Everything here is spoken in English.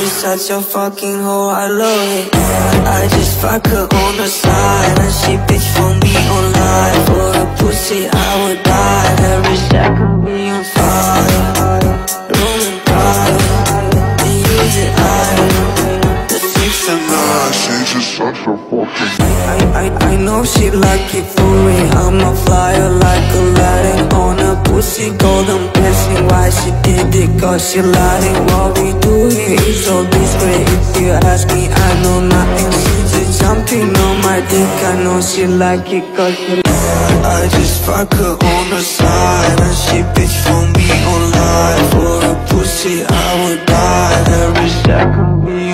She's such a fucking hoe, I love it. I just fuck her on the side And she bitch for me online. For a pussy I would die. Every second be on fire Rolling pride And use it, I The six of nine She's just such a fucking I, I, I know she like it for me. I'm a flyer like Aladdin. On a pussy golden blessing Why she did it? Cause she lied. It What we If you ask me I know nothing She just jumping on my dick. I know she like it cause she I just fuck her on the side. And she bitch for me online For a pussy I would die. Every second be